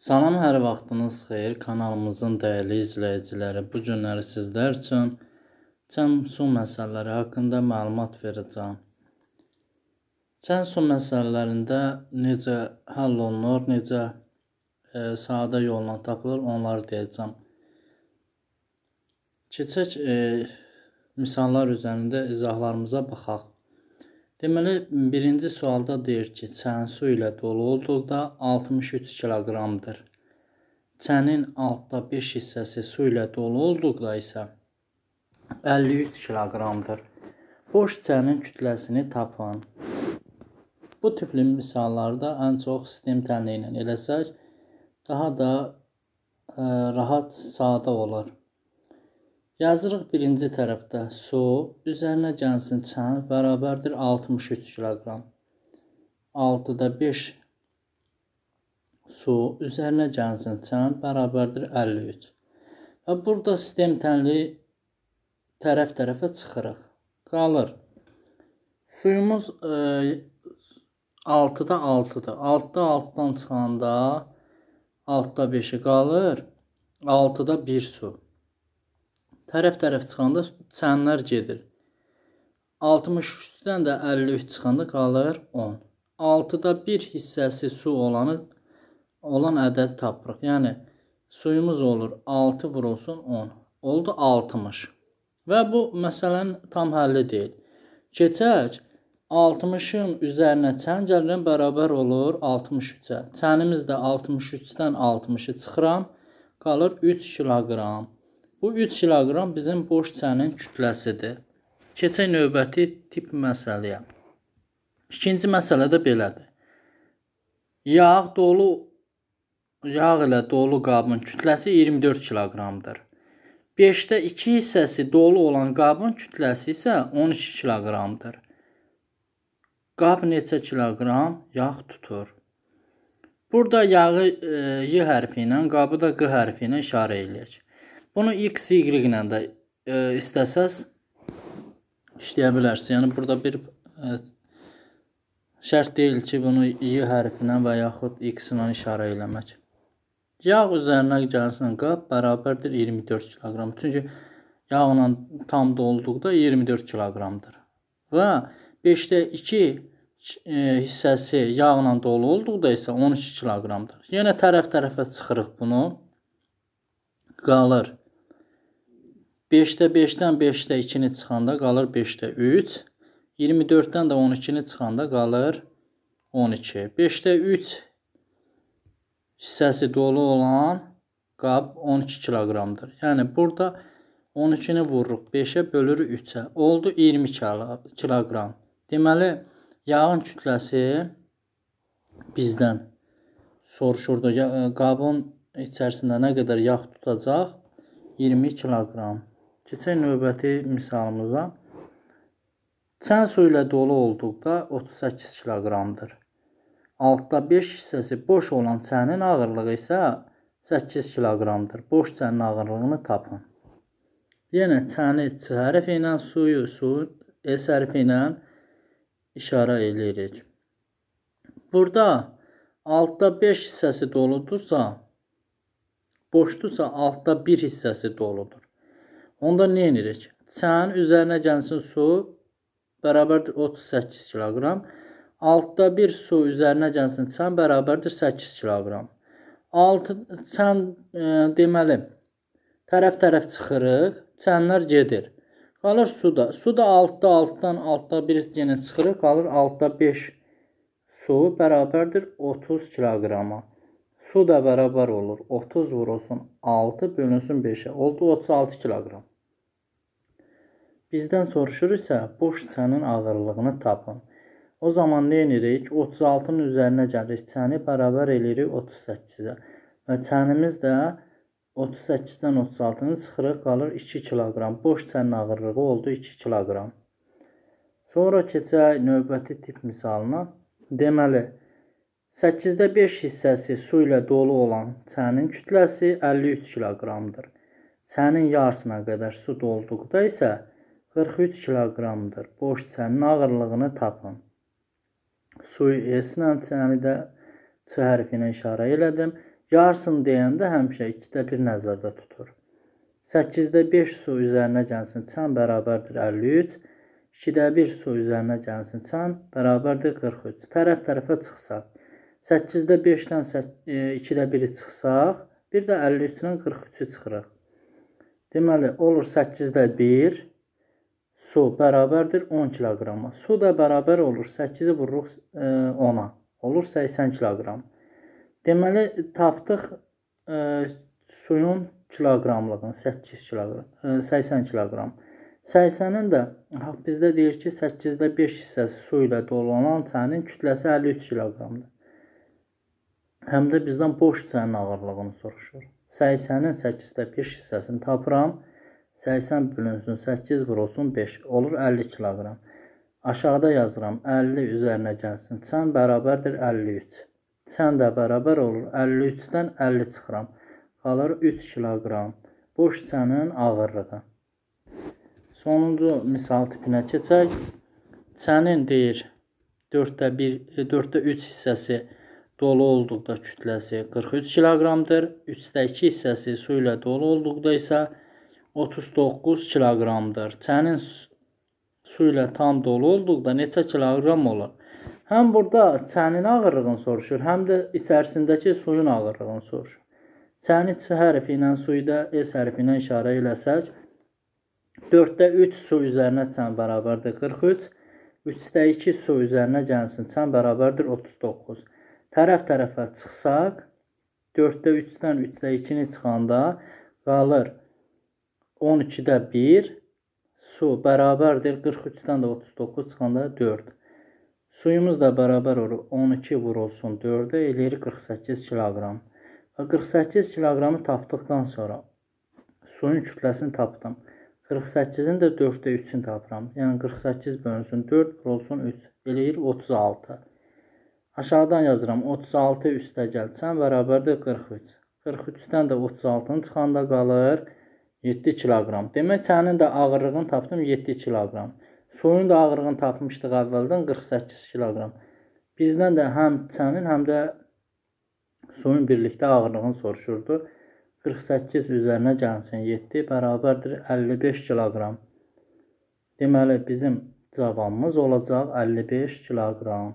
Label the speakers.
Speaker 1: Salam, hər vaxtınız xeyir. Kanalımızın dəyərli izləyiciləri, bu günləri sizlər üçün çən su məsələləri haqqında məlumat verəcəm. Çən su məsələlərində necə həll olunur, necə e, sadə yolla tapılır, onları deyəcəm. Keçək e, misallar üzərində izahlarımıza baxaq. Deməli, birinci sualda deyir ki, çən su ilə dolu olduqda 63 kiloqramdır. Çənin altda 5 hissəsi su ilə dolu olduqda isə 53 kiloqramdır. Boş çənin kütləsini tapın. Bu tipli misallarda ən çox sistem tənliyi ilə eləsək, daha da ə, e, rahat, sadə olur. Yazırıq birinci tərəfdə su üzərinə gəlsin çən bərabərdir 63 kiloqram. 6-da 5 su üzərinə gəlsin çən bərabərdir 53. Və burada sistem tənliyi tərəf-tərəfə çıxırıq. Qalır. Suyumuz e, 6-da 6-dır. 6-da 6-dan çıxanda 6-da 5-i qalır. 6-da 1 su. Tərəf-tərəf çıxanda çənlər gedir. 63-dən də 53 çıxanda qalır 10. 6-da 1 hissəsi su olanı olan ədəd tapırıq. Yəni suyumuz olur 6 vurulsun 10. Oldu 60. Və bu məsələnin tam həlli deyil. Keçək 60-ın üzərinə çən gəlirəm bərabər olur 63-ə. Çənimiz də 63-dən 60-ı çıxıram, qalır 3 kiloqram. Bu 3 kiloqram bizim boş çənin kütləsidir. Keçək növbəti tip məsələyə. İkinci məsələ də belədir. Yağ dolu yağ ilə dolu qabın kütləsi 24 kiloqramdır. 5-də 2 hissəsi dolu olan qabın kütləsi isə 12 kiloqramdır. Qab neçə kiloqram yağ tutur? Burada yağı e, y hərfi ilə, qabı da q hərfi ilə işarə eləyək. Bunu x, y ilə də e, istəsəz işləyə bilərsiniz. Yəni burada bir e, şərt deyil ki, bunu y hərfinə və yaxud x ilə işarə eləmək. Yağ üzərinə gəlsin qab bərabərdir 24 kiloqram. Çünki yağla tam dolduqda 24 kiloqramdır. Və 5-də 2 e, hissəsi yağla dolu olduqda isə 12 kiloqramdır. Yenə tərəf-tərəfə çıxırıq bunu. Qalır 5-də 5-dən 5-də 2-ni çıxanda qalır 5-də 3. 24-dən də 12-ni çıxanda qalır 12. 5-də 3 hissəsi dolu olan qab 12 kiloqramdır. Yəni burada 12-ni vururuq 5-ə bölürük 3-ə. Oldu 20 kiloqram. Deməli, yağın kütləsi bizdən soruşurdu. Qabın içərisində nə qədər yağ tutacaq? 20 kiloqram. Keçək növbəti misalımıza. Çən su ilə dolu olduqda 38 kiloqramdır. Altda 5 hissəsi boş olan çənin ağırlığı isə 8 kiloqramdır. Boş çənin ağırlığını tapın. Yenə çəni Ç hərfi ilə, suyu su S hərfi ilə işarə eləyirik. Burada altda 5 hissəsi doludursa, boşdursa altda 1 hissəsi doludur. Onda nə edirik? Çayın üzərinə gəlsin su bərabərdir 38 kiloqram. Altda bir su üzərinə gəlsin çan bərabərdir 8 kiloqram. 6 çan e, deməli tərəf-tərəf çıxırıq, çənlər gedir. Qalır suda. Suda altda altdan altda bir yenə çıxırıq, qalır altda 5 su bərabərdir 30 kiloqrama. Su da bərabər olur. 30 vurulsun 6 bölünsün 5-ə. Oldu 36 kiloqram. Bizdən soruşur isə boş çənin ağırlığını tapın. O zaman nə edirik? 36-nın üzərinə gəlirik. Çəni bərabər eləyirik 38-ə. Və çənimiz də 38-dən 36-nı çıxırıq, qalır 2 kiloqram. Boş çənin ağırlığı oldu 2 kiloqram. Sonra keçək növbəti tip misalına. Deməli, 8-də 5 hissəsi su ilə dolu olan çənin kütləsi 53 kiloqramdır. Çənin yarısına qədər su dolduqda isə 43 kiloqramdır. Boş çənin ağırlığını tapın. Suyu S ilə çəni də Ç hərfi ilə işarə elədim. Yarısını deyəndə həmişə 2-də 1 nəzərdə tutur. 8-də 5 su üzərinə gəlsin, çən bərabərdir 53. 2-də 1 su üzərinə gəlsin, çən bərabərdir 43. Tərəf tərəfə çıxsaq, 8-də 5-dən 2-də 1-i çıxsaq, bir də 53-dən 43-ü çıxırıq. Deməli, olur 8-də 1 su bərabərdir 10 kiloqrama. Su da bərabər olur 8-i vururuq 10-a. Olur 80 kiloqram. Deməli, tapdıq ə, suyun kiloqramlığını 8 kiloqram, 80 kiloqram. 80-in də bizdə deyir ki, 8-də 5 hissəsi su ilə dolu olan çənin kütləsi 53 kiloqramdır. Həm də bizdən boş çənin ağırlığını soruşur. 80-in 8-də 5 hissəsini tapıram. 80 bölünsün 8 vurulsun 5 olur 50 kiloqram. Aşağıda yazıram 50 üzərinə gəlsin. Çən bərabərdir 53. Çən də bərabər olur 53-dən 50 çıxıram. Qalır 3 kiloqram. Boş çənin ağırlığı. Sonuncu misal tipinə keçək. Çənin deyir 4də 1, 4də 3 hissəsi dolu olduqda kütləsi 43 kiloqramdır. 3də 2 hissəsi su ilə dolu olduqda isə 39 kiloqramdır. Çənin su ilə tam dolu olduqda neçə kiloqram olur? Həm burada çənin ağırlığını soruşur, həm də içərisindəki suyun ağırlığını soruşur. Çəni C hərfi ilə suyu da S hərfi ilə işarə eləsək, 4-də 3 su üzərinə çən bərabərdir 43. 3-də 2 su üzərinə gəlsin, çən bərabərdir 39. Tərəf tərəfə çıxsaq, 4-də 3-dən 3-də 2-ni çıxanda qalır 12-də 1 su bərabərdir 43-dən də 39 çıxanda 4. Suyumuz da bərabər olur 12 vurulsun 4-ə eləyir 48 kiloqram. Və 48 kiloqramı tapdıqdan sonra suyun kütləsini tapdım. 48-in də 4-də 3-ünü tapıram. Yəni 48 bölünsün 4 vurulsun 3 eləyir 36. Aşağıdan yazıram 36 üstə gəlsən bərabərdir 43. 43-dən də 36-nı çıxanda qalır 0. 7 kiloqram. Demək sənin də ağırlığını tapdım 7 kiloqram. Suyun da ağırlığını tapmışdıq əvvəldən 48 kiloqram. Bizdən də həm sənin, həm də suyun birlikdə ağırlığını soruşurdu. 48 üzərinə gəlsin 7 bərabərdir 55 kiloqram. Deməli bizim cavabımız olacaq 55 kiloqram.